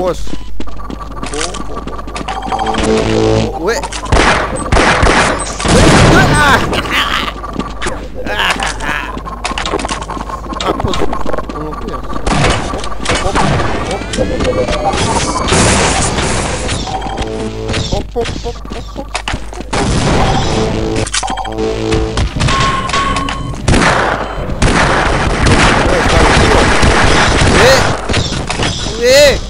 boss. Ué! Ah! Ah, pô, eu não conheço. Op, op, op, op, op. Vê! Vê!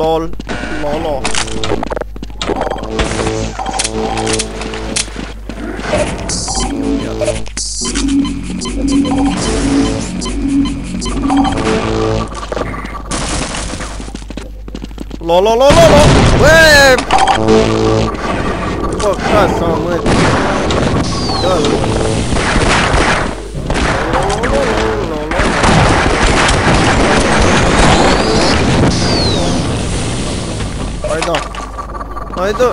lol lol lol 老老老老老！喂！我靠，上位！要了！হয়তো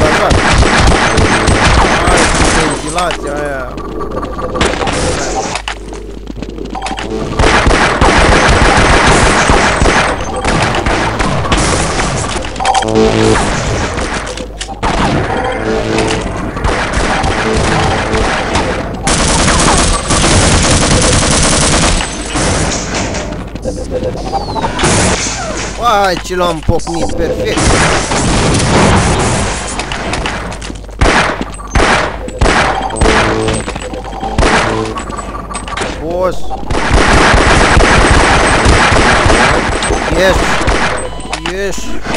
Băgat! Hai, ventilația aia! Ai, ce l-am pocnit perfect. Boss. Yes. Yes.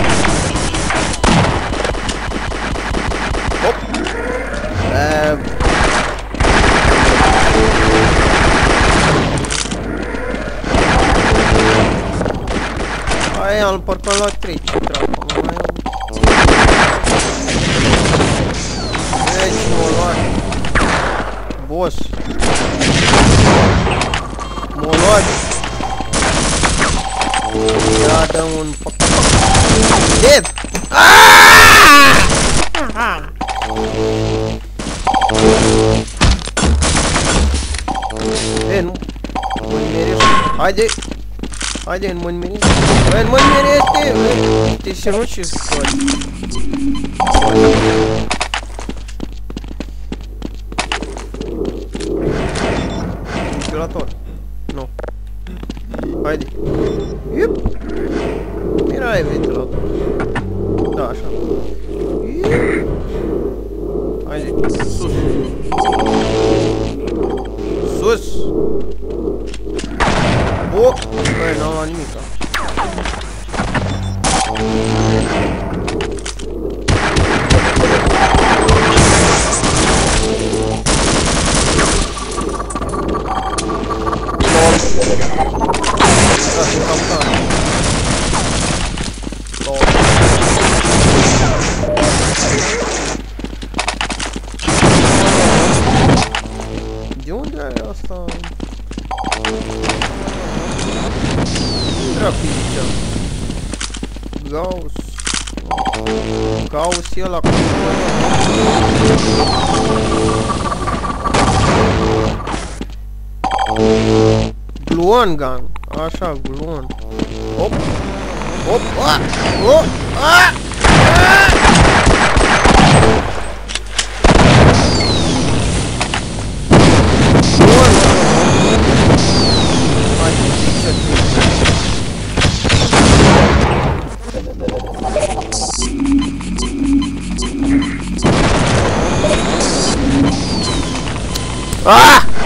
Hai, al portat la 3, ce dracu, mă mai au. Deci, m-o luat. Boss. M-o luat. Ia dă un... Dead! E, nu. Mă nimerești. Haide! Hadi elmon beni. Elmon beni etti. Etti sinuçu. Curator. No. Haydi. Yup. Mirai ventilator. Da așa. Yup. Haydi. Sus. Sus. おっ。これ何見た Dracu zicea. Gauss. Gauss e ăla cu... Gluon gun. Așa, gluon. Hop. Hop. A! O! A! A! Ah!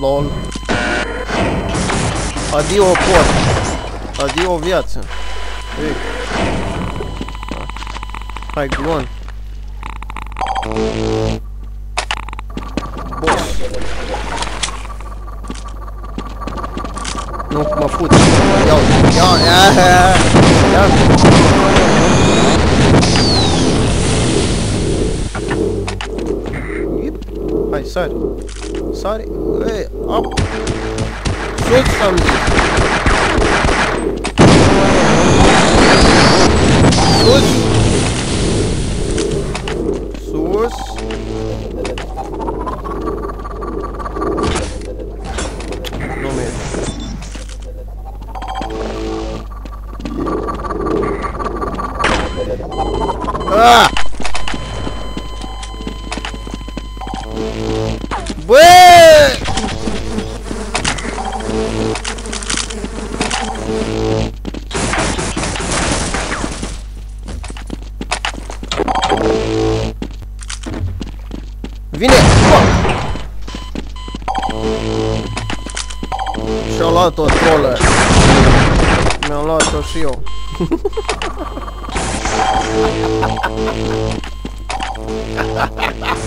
LOL. Adio pot. Adio viață. Ei. Hai, glon. Boss. Nu, mă fut. Ia, ia, ia, ia. ia. Ip. Hai, sari. Sorry. Hey, up. Shoot somebody. Shoot. Ah! Ué! Vine! Și-au luat o tolă. Mi-am luat-o. Ha ha ha ha!